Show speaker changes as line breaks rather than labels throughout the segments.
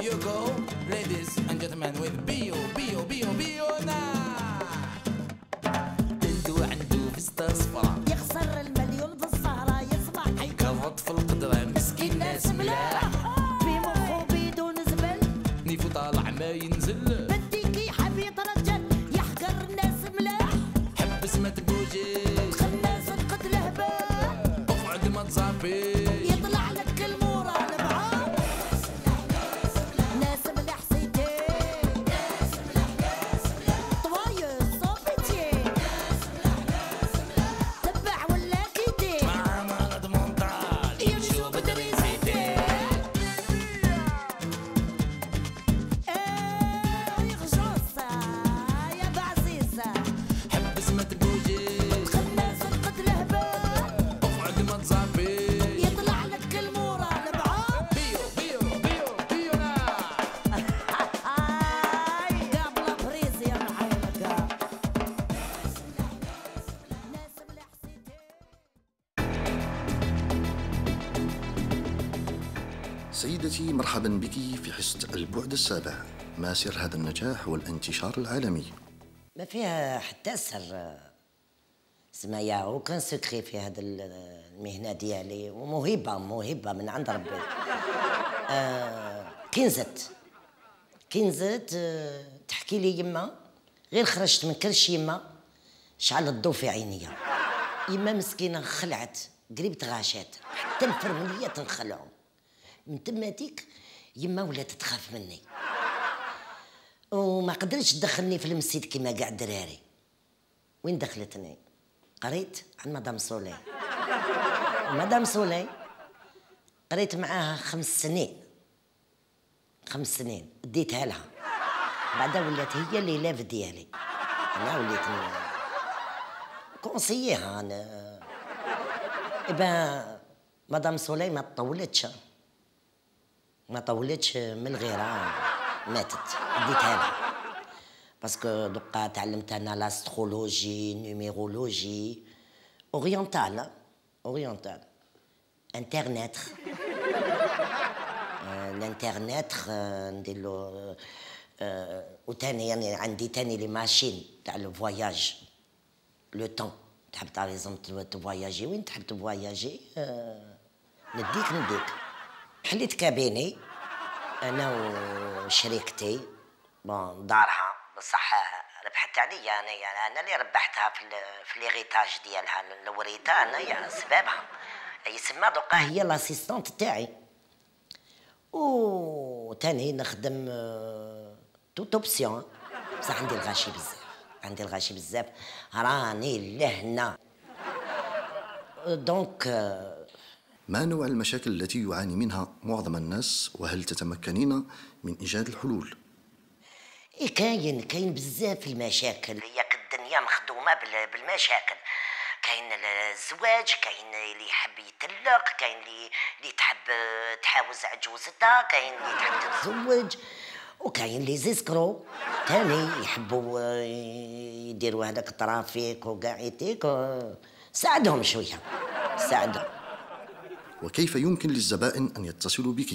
You go, ladies and gentlemen, with عنده
يخسر المليون في السهرة يصبح
قرط في القدرة.
سيدتي مرحبا بك في حصة البعد السابع. ما سر هذا النجاح والانتشار العالمي؟
ما فيها حتى سر. سمايا وكان سكري في هذا المهنة ديالي وموهبة موهبة من عند ربي. آه كي نزت كي نزت آه تحكي لي يما غير خرجت من كرش يما شعل الضو في عينيا يما مسكينة خلعت قريب غاشات حتى الفرملية تنخلعوا من تماتيك يما ولات تخاف مني. وما قدرتش تدخلني في المسجد كيما كاع الدراري. وين دخلتني؟ قريت عن مدام سولي. ومدام سولي قريت معاها خمس سنين. خمس سنين اديتها لها. بعدها ولات هي اللي لاف ديالي. أنا وليت كونسييها أنا. إبا Madame Soleil ما طولتش ما طولتش من الغيرة ماتت ديتها لها parce que دوكا تعلمت أنا l'astrologie numérologie orientale orientale internet آه، الانترنت آه، ندير له آه، وتاني يعني عندي تاني les machines تاع le voyage لو طون تحب tourisme تفواياجي وين تحب تفواياجي آه، نديك نديك حليت cabinet أنا وشريكتي bon دارها بصح ربحت عليا أنا يعني أنا اللي ربحتها في في l'héritage ديالها الوريثة انايا سبابها. يسمى دوكا هي l'assistante تاعي. و تاني نخدم آه، toutes options بصح عندي الغاشي بزاف عندي الغاشي بزاف. راني لهنا. donc آه،
ما نوع المشاكل التي يعاني منها معظم الناس وهل تتمكنين من إيجاد الحلول؟
إيه كاين كاين بزاف المشاكل. هي الدنيا مخدومة بال- بالمشاكل. كاين الزواج كاين اللي يحب يطلق كاين اللي اللي تحب تحاوز عجوزتها كاين اللي تحب تتزوج وكاين les escrocs. تاني يحبوا يديروا هذاك ال trafic وكاع يتيك ساعدهم شوية. ساعدهم.
وكيف يمكن للزبائن أن يتصلوا بك؟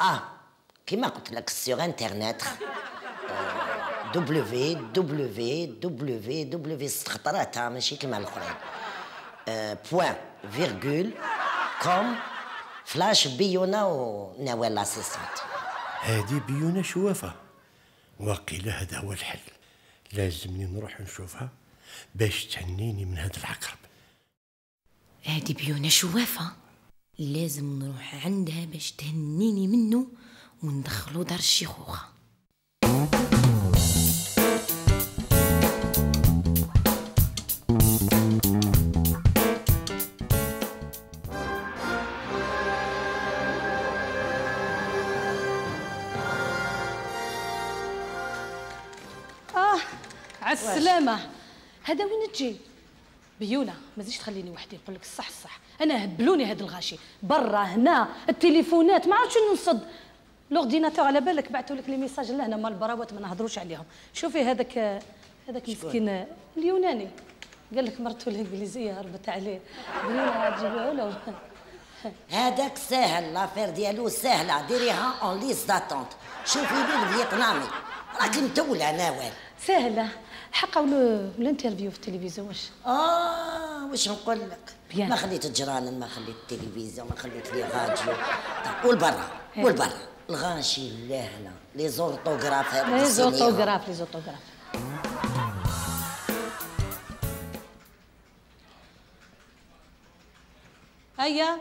آه كما قلت لك sur internet دبليو دبليو دبليو دبليو ست خطراتها ماشي كيما الاخرين point virgule com slash بيونا ونوال l'assistante
هادي بيونا شوافة واقيلا هذا هو الحل لازمني نروح نشوفها باش تهنيني من هذا العقرب
هادي بيونا شوافة. لازم نروح عندها باش تهنيني منه وندخلو دار الشيخوخة.
آه على السلامة. هذا وين تجي؟ بيونا ما تزيدش تخليني وحدي نقول لك الصح الصح أنا هبلوني هاد الغاشي. برا هنا التليفونات ما عرفتش شنو نصد l'ordinateur على بالك بعثوا لك les messages لهنا مال البراوات ما نهضروش عليهم. شوفي هذاك هذاك مسكين اليوناني. قال لك مرته الإنجليزية هربت عليه. بيونا تجيبوها له.
هذاك ساهل l'affaire ديالو ساهله ديريها en liste d'attente شوفي لي الفيتنامي. راك متولة نوال
سهلة. حقا ولو الانترفيو في التلفزيون واش
آه واش نقول لك
بيان.
ما خليت الجيران ما خليت التلفزيون ما خليت لي راديو طيب، والبرا
إيه.
والبرا الغاشي لا لا لي زورتوغراف
لي
السنين.
زوتوغراف لي زوتوغراف هيا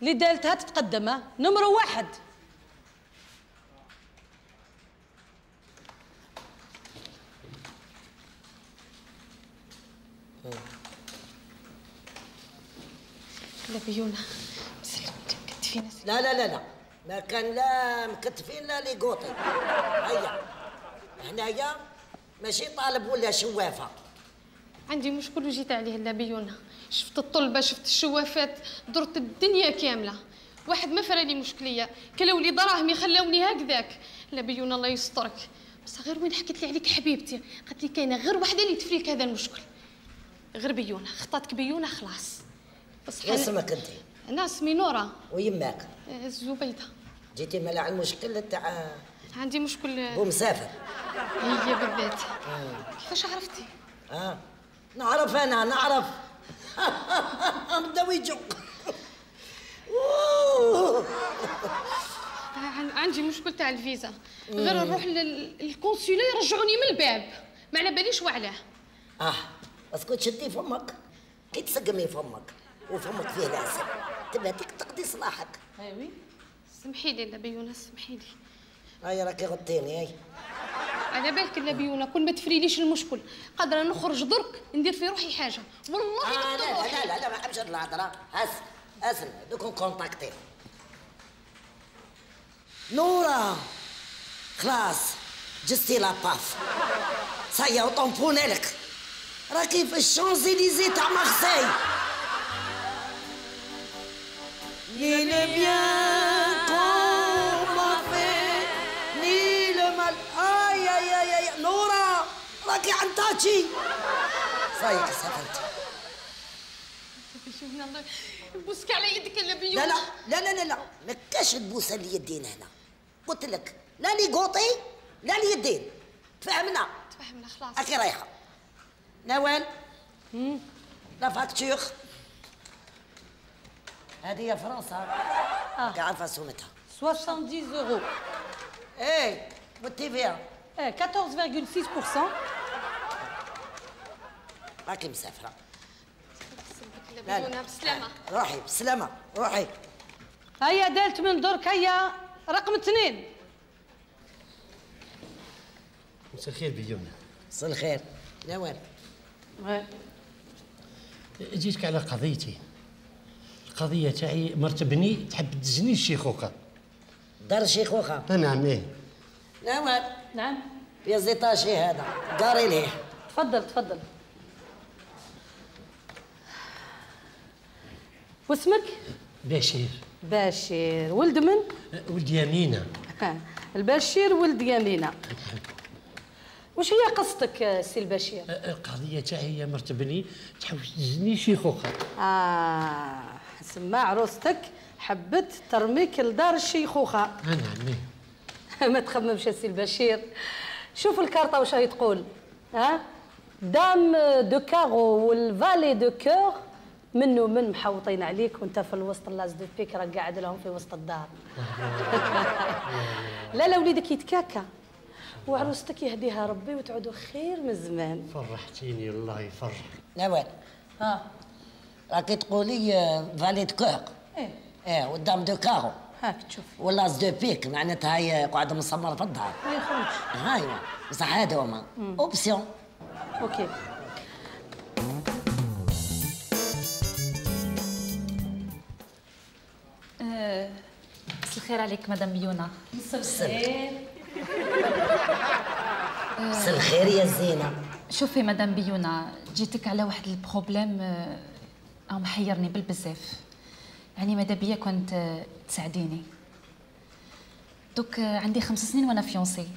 اللي دالتها تتقدم. نمرو واحد
بيونا كتفينا
لا لا لا لا. ما كان لا مكتفين لا لي قوطي هيا. هنايا ماشي طالب ولا شوافة؟
عندي مشكل وجيت عليه لا بيونا شفت الطلبة شفت الشوافات درت الدنيا كاملة. واحد ما فرى لي مشكلية. كلاو لي دراهمي خلاوني هكذاك. لا بيونا الله يسترك. بس غير وين حكيت لي عليك حبيبتي؟ قالت لي كاينة غير وحدة اللي تفريك هذا المشكل. غير بيونا خطاتك بيونا خلاص. بس حن-
اسمك أنت.
أنا اسمي نورا
ويماك
آه، الزبيدة.
جيتي ملع المشكل تاع
عندي مشكل.
بو مسافر.
هي بالذات كيفاش عرفتي؟
آه. نعرف أنا نعرف. بداو يجوا.
عن- عندي مشكل تاع الفيزا. غير نروح لل- للكونسولا يرجعوني من الباب. ما على باليش وعلاه.
آه. اسكت شدي فمك. كي تسقمي فمك. وفمك فيه العسل تبى تك تقضي صلاحك
أيوي.
سمحي لي لبيونا سمحي لي.
هاي راكي غطيني هاي.
على بالك لبيونا كل ما تفريليش المشكل. قادرة نخرج درك ندير في روحي حاجة. والله
آه لا
روحي.
لا لا لا ما حبش هاد الهضرة. هس اسم دوك نكونتاكتي. نورا خلاص جستي لا باف سايا وطنبوني لك. راكي في الشونزيليزي تاع مارسي M'a fait, ni le mal. Aïe, aïe, aïe, aïe. نورا راكي عنتاتشي صايك سافرتي
بيونا الله بوسك على يدك
لا لا لا لا لا لا ما كاش تبوس اليدين هنا قلت لك لا لي قوطي لا اليدين تفهمنا
تفهمنا خلاص
هاكي رايحه نوال لا فاكتور هذه فرنسا. آه. عارفه سمتها
70 اورو
إيه والتيفيا
إيه، 14,6%
راكي مسافرة. لا لا.
بسلامة.
روحي بسلامة. روحي.
هيا دالت من درك. هيا رقم اثنين.
مساء الخير بيونا
مساء الخير. نوال
إيه.
جيتك على قضيتي. القضية تاعي مرت بني تحب تزني الشيخوخة
دار شيخوخه
نعم إيه.
نوال
نعم.
يا زيتاشي هذا. قاري ليه؟
تفضل تفضل. واسمك؟
بشير.
بشير. ولد من؟
ولد يمينة.
البشير ولد يمينة. وش هي قصتك سي البشير؟
القضية تاعي هي مرت بني تحب تزني شيخوخة
آه سما عروستك حبت ترميك لدار الشيخوخة
نعم إيه
ما تخممش يا سي البشير. شوف الكارطة واش راهي تقول. ها؟ dame de carreau وال valet de cœur منو من محوطين عليك وانت في الوسط l'as de pique راك قاعد لهم في وسط الدار. لا لا وليدك يتكاكا وعروستك يهديها ربي وتعودوا خير من زمان.
فرحتيني الله يفرح.
نوال
ها.
راكي تقولي آه، valet de
cœur
إيه. إيه dame de carreau.
هاك تشوف.
و l'as de pique معناتها هي قاعد مسمر في الدار.
ما يخرجش.
هاي بصح هذا هما. option.
OK.
مساء الخير عليك مدام بيونا
مساء الخير. يا زينة.
شوفي مدام بيونا جيتك على واحد ال problème آه، أو محيرني بالبزاف. يعني ماذا بيا كنت تساعديني؟ دوك عندي خمس سنين وأنا fiancée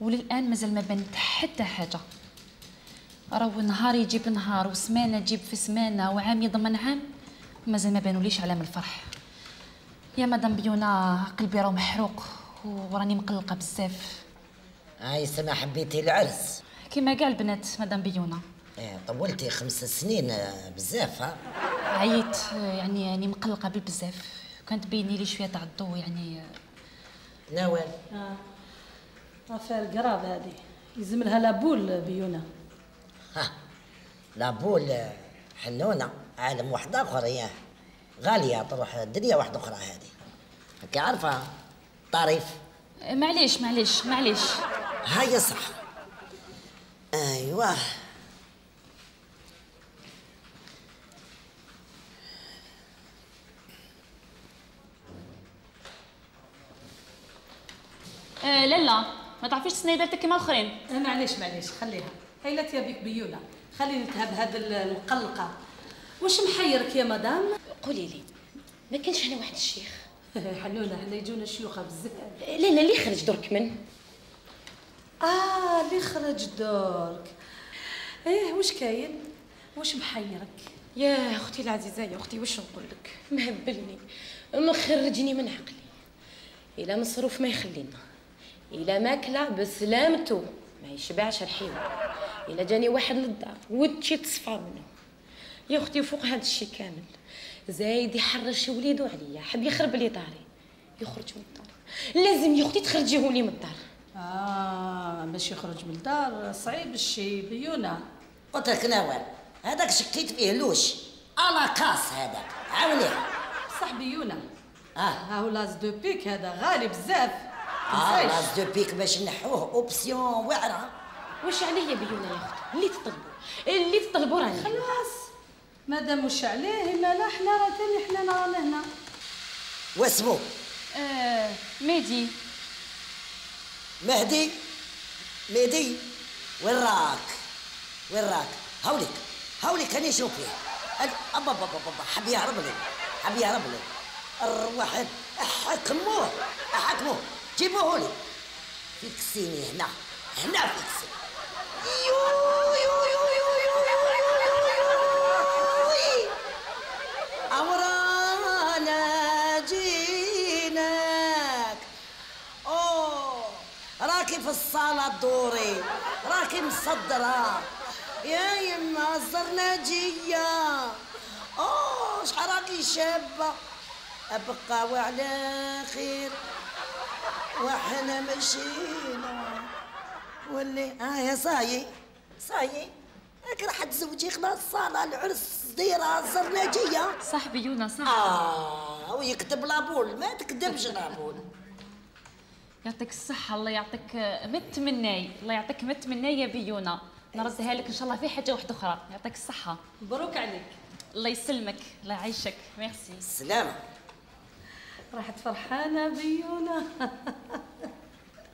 وللآن مازال ما بنت حتى حاجة. راهو نهار يجيب نهار وسمانة تجيب في سمانة وعام يضمن عام مازال ما بانوليش علام الفرح. يا مدام بيونا قلبي راه محروق وراني مقلقة بزاف.
هاي سما حبيتي العرس.
كما قال بنات مدام بيونا.
طولتي خمس سنين آه، بزاف ها؟
عييت يعني يعني مقلقة بزاف. كانت بيني لي شوية تاع الضو يعني
ناول.
آه. افير قراب هذه. يلزم لها لابول بيونا.
ها لابول آه، حنونة عالم واحد آخر ياه غالية تروح دنيا واحدة أخرى هذه. هكا عارفة؟ طريف.
معليش معليش معليش.
هاي صح. أيوه.
آه لالا ما تعرفيش سنيداتك كيما الآخرين؟
آه معليش معليش خليها. هي لا تيابيك بيونا خليني نتهب هذا المقلقة. واش محيرك يا مدام؟
قولي لي ما كانش هنا واحد الشيخ؟
حنونة حنا يجونا شيوخه بزاف.
لا لا اللي خرج درك من؟
آه اللي خرج دورك إيه واش كاين؟ واش محيرك؟
يا أختي العزيزة يا أختي واش نقول لك؟ مهبلني. مخرجني من عقلي. إلى مصروف ما يخلينا. إلى ماكلة بسلامته. ما يشبعش الحيوان. إلى جاني واحد للدار. ودشي تصفى منه. يا أختي وفوق هذا الشيء كامل. زايد يحرش وليدو عليا. حب يخرب لي داري يخرج من الدار. لازم يا أختي تخرجيه لي من الدار.
آه باش يخرج من الدار صعيب الشي بيونا.
قلت لك ناول هذاك شكيت فيه لوش. الا كاس هذاك عاونيه.
صح بيونا.
آه.
ها هو لاز دو بيك هذا غالي بزاف.
آه دو بيك باش نحوه أوبسيون واعره
واش عليا بيونا يا أختي؟ اللي تطلبوا. اللي تطلبوا راني.
خلاص. مادام وش عليه إلا لا حنا راه تاني حنا رانا هنا.
واسمو.
آه ميدي
مهدي. مهدي. وين راك؟ وين راك؟ هوليك. هوليك هاني شوف فيه. أب أب أب حب يهرب لي. حب يهرب لي. الواحد أحكموه. أحكموه. جيبوه لي. فيكسيني هنا. هنا فيكسيني يو يو يو يو يو يو يو يو يو أمرانا جيناك. أوه. راكي في الصالة الدوري. راكي مصدرة. يا يما الزرناجية أوه. شحال راكي شابة. أبقى وعلى خير. وحنا مشينا واللي آه يا صايي صايي هاك راح تزوجي خلاص صالة العرس دايرة الزرناجية
صح بيونا صح
آه ويكتب لابول ما تكذبش لابول.
يعطيك الصحة الله يعطيك مت مناي الله يعطيك مت مناي يا بيونا نردها لك إن شاء الله في حاجة واحدة أخرى. يعطيك الصحة.
مبروك عليك.
الله يسلمك الله يعيشك. ميرسي.
السلامة
راحت فرحانة بيونا.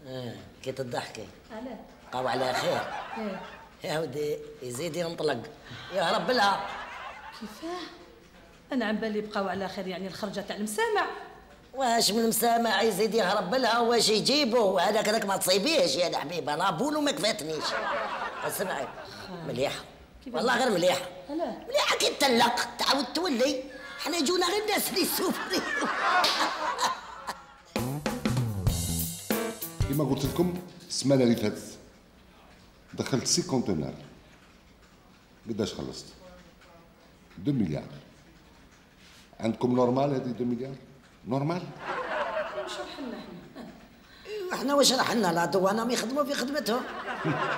آه. كي تضحكي.
علاه
بقاو على خير.
إيه.
يا ودي يزيد ينطلق. يهرب لها
كيفاه؟ أنا عم بالي بقاو على خير يعني الخرجة تاع المسامع.
واش من مسامع يزيد؟ يهرب لها واش يجيبو؟ هذاك هذاك ما تصيبيش يا الحبيبه لا بولو ما كفاتنيش. اسمعي. مليحة. والله غير
مليحة.
مليحة كي تطلق تعاود تولي. حنا جونا غير الناس اللي سوفري
كما قلت لكم السمانة اللي فاتت. دخلت six conteneurs. قداش خلصت؟ 2 مليار. عندكم normal هذه 2 مليار؟ normal.
شرح لنا إحنا؟
إحنا واش راح لنا la douane هم يخدموا في خدمتهم.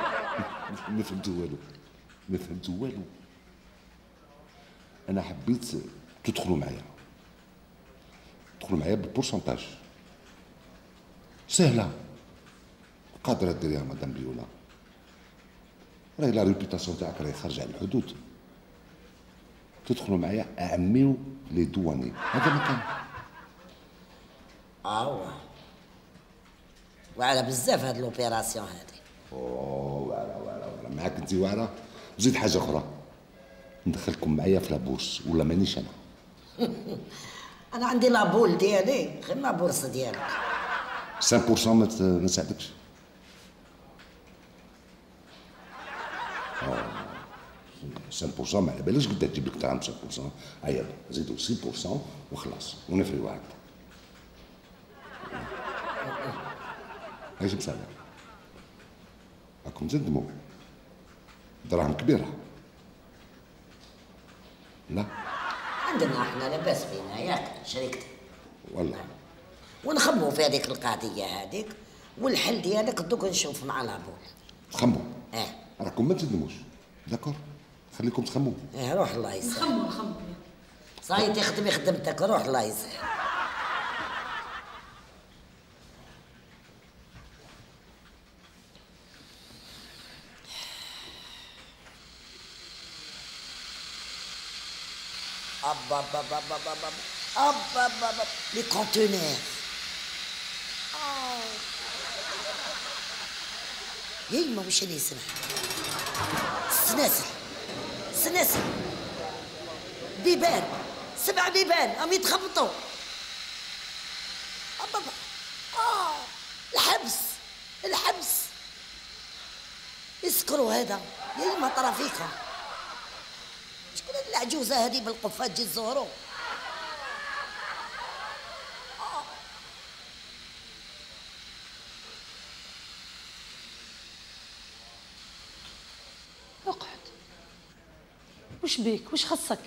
ما فهمتوا والو. ما فهمتوا والو. أنا حبيت تدخلوا معايا. تدخلوا معايا بال pourcentage سهلة. قادرة ديريها مدام بيولا راهي la réputation تاعك راهي خارجة على الحدود. تدخلوا معايا اعميو les douaniers. هذا مكان.
آه وعلى بزاف هاد l'opération هادي.
أوه واعره واعره واعره معاك انت واعره وزيد حاجة أخرى. ندخلكم معايا في la bourse ولا مانيش أنا.
أنا عندي لابول ديالي غير لابورس ديالك.
5% ما تساعدكش؟ 5% ما على باليش قد تجيب لك طعام 5% هيا زيدوا 6% وخلاص ونفريو هكذا هاي مسألة راكم تندموا دراهم كبيرة. لا.
عندنا إحنا لاباس بينا ياك شريكتي
والله.
ونخمو في هذيك القضية هذيك والحل ديالك دوك نشوف مع لابول
تخموا
آه.
راكم ما تندموش داكور. خليكم تخموا
آه روح الله يسهل.
نخمو نخمو.
صاي تخدمي خدمتك روح الله يسهل. أبا أبا أبا أبا أبا أبا أبا أبا أبا لي كونتونير يا يما وش اللي يسمع السناسل السناسل بيبان سبع بيبان هم يتخبطوا أبا أبا آه الحبس الحبس اسكروا هذا يما طرى فيكم العجوزه هذه بالقفات تجي تزورو
اقعد. وش بيك؟ وش خصك؟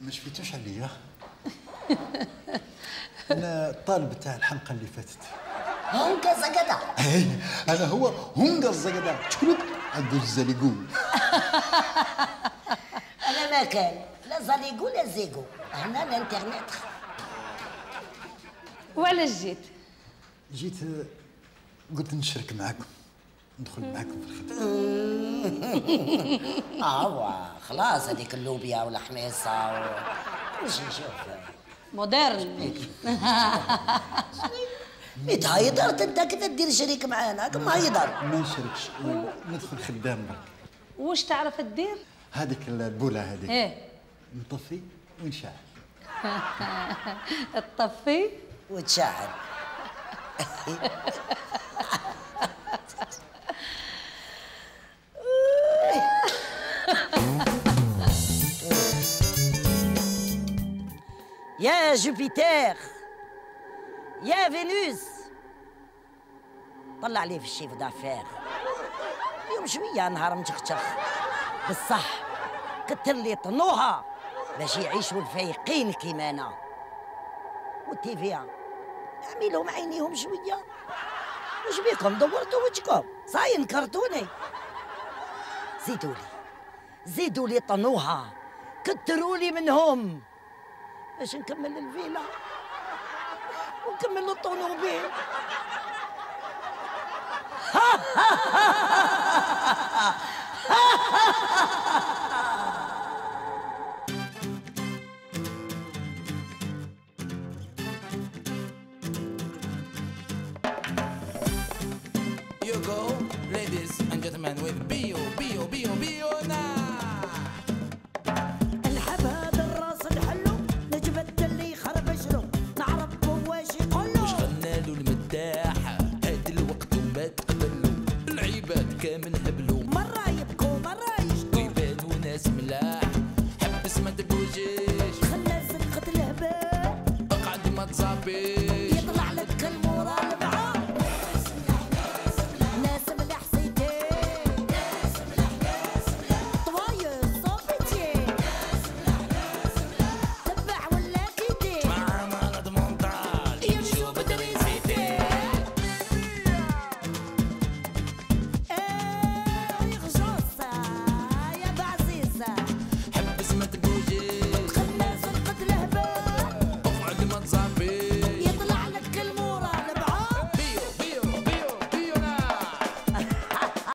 ما شفيتوش عليا. أنا الطالب تاع الحلقة اللي فاتت.
هونكا زقدا
اي أنا هو هونغا الزقدا تشكلك أقول زاليقو
أنا ما كان لا زاليغو لا زيغو هنا الانترنت
وعلاش جيت؟
جيت آه، قلت نشارك معاكم ندخل معاكم في الخدمة.
آه خلاص هذيك اللوبيا والحميصة و... نشوف؟
مودرن.
ميت هايدر أنت كذا دير شريك معانا؟ كم هايدر
ما نشاركش آه، ندخل خدام برك.
وش تعرف تدير؟
هذيك البولة هذيك.
إيه.
نطفي ونشعل
تطفي
وتشعل يا جوبيتر يا فينوس. طلع لي في الشيف دافير. اليوم شوية نهار مشخشخ بصح كتر لي طنوها باش يعيشوا الفايقين كيما أنا والتيفيا اعملهم عينيهم شوية. وش بيكم؟ دورتوا وجهكم. صاي نكرتوني زيدوا لي زيدوا لي طنوها. كتروا لي منهم. باش نكمل الفيلا. ونكمل الطوموبيل
You go, ladies and gentlemen, with Bio, Bio, Bio, Bio now. saber.